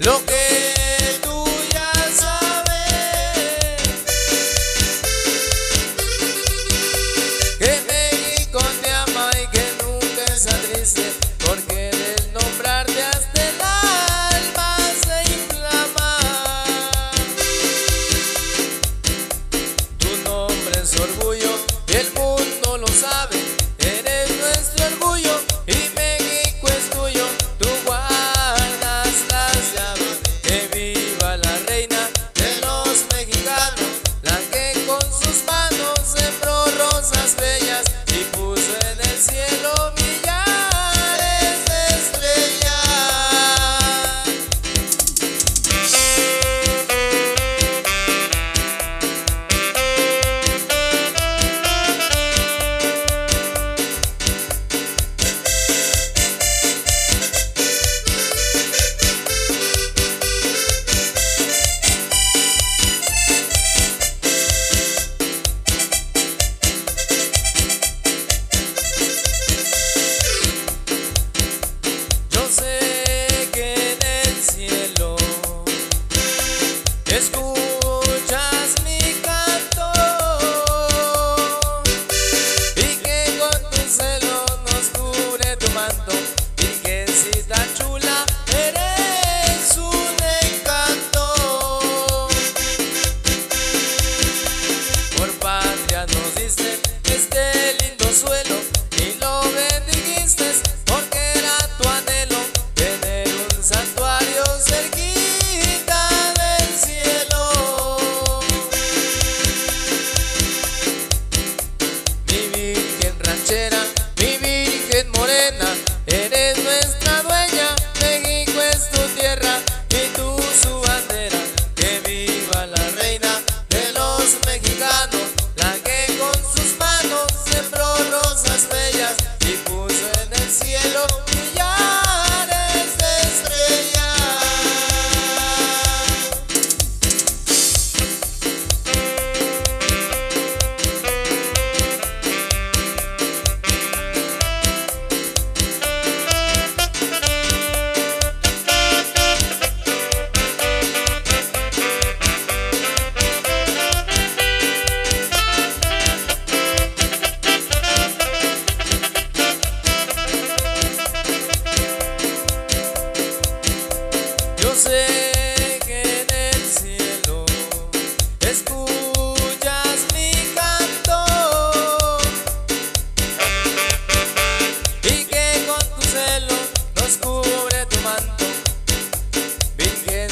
Lo que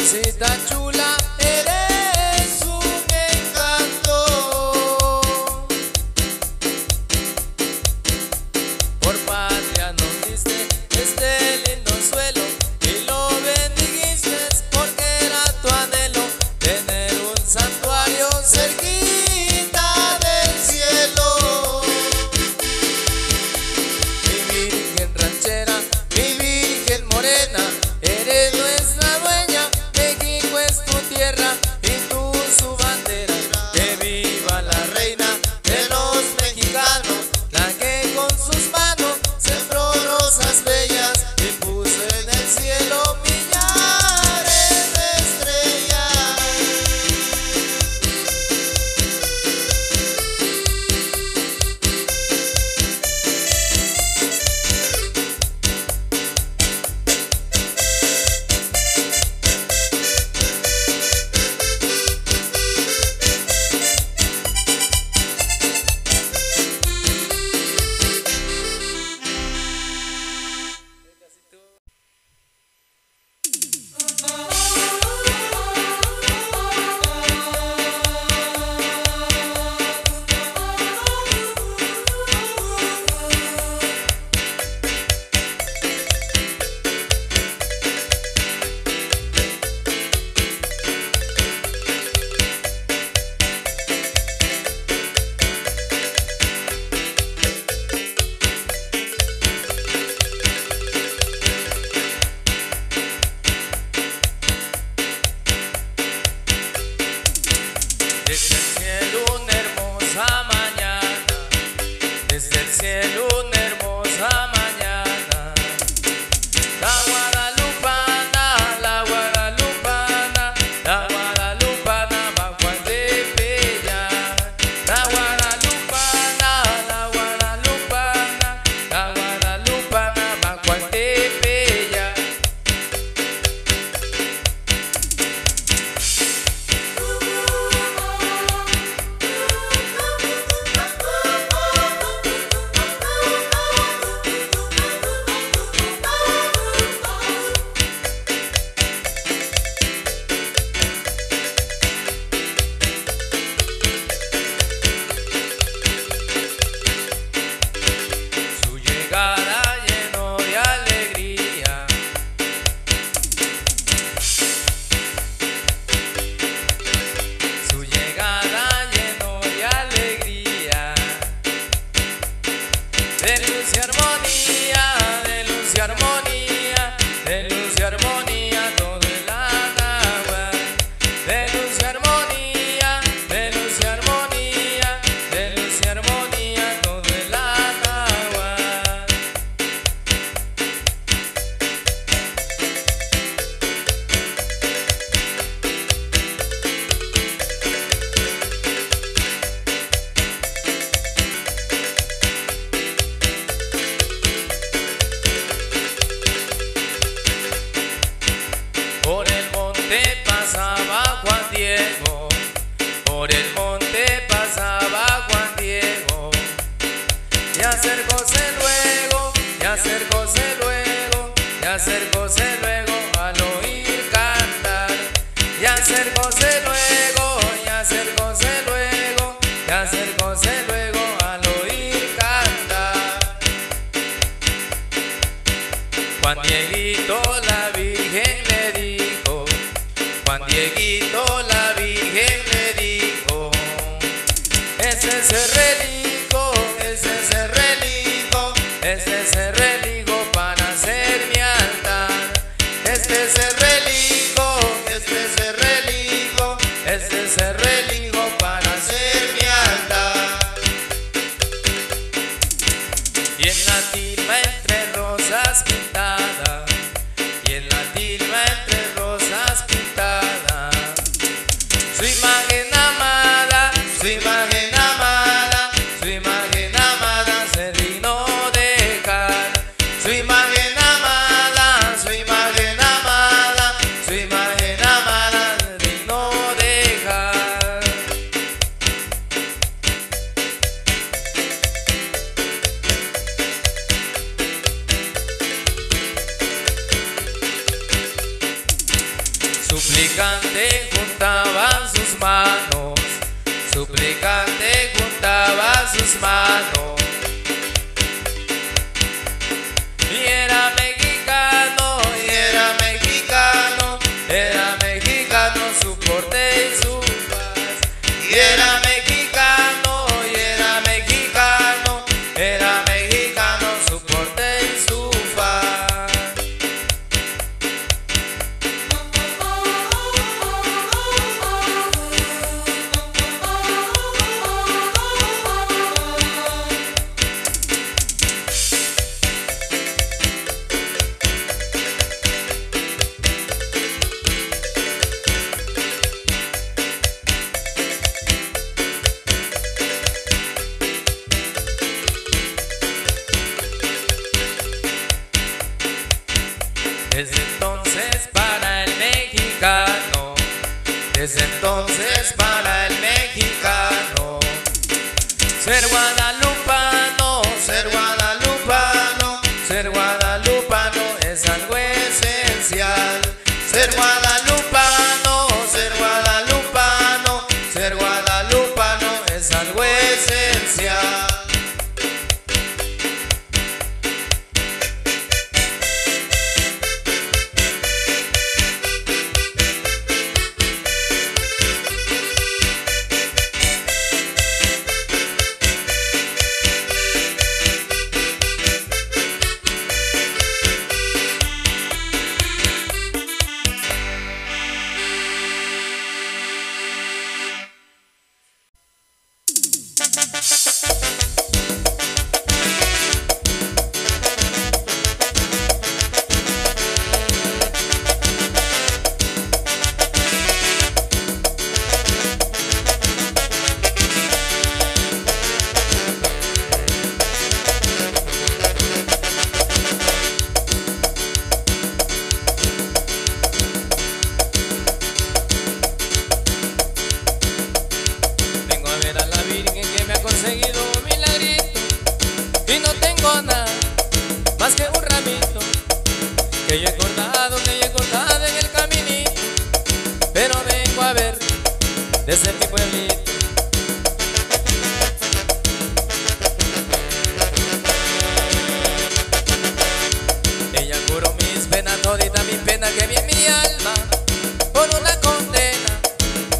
Sita desde el cielo una hermosa mañana, desde el cielo money. entonces para el mexicano, desde entonces para el mexicano. Ser guadalupano, ser guadalupano, ser guadalupano es algo esencial. Ser guadalupano.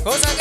Cosas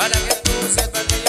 para que tú sepas que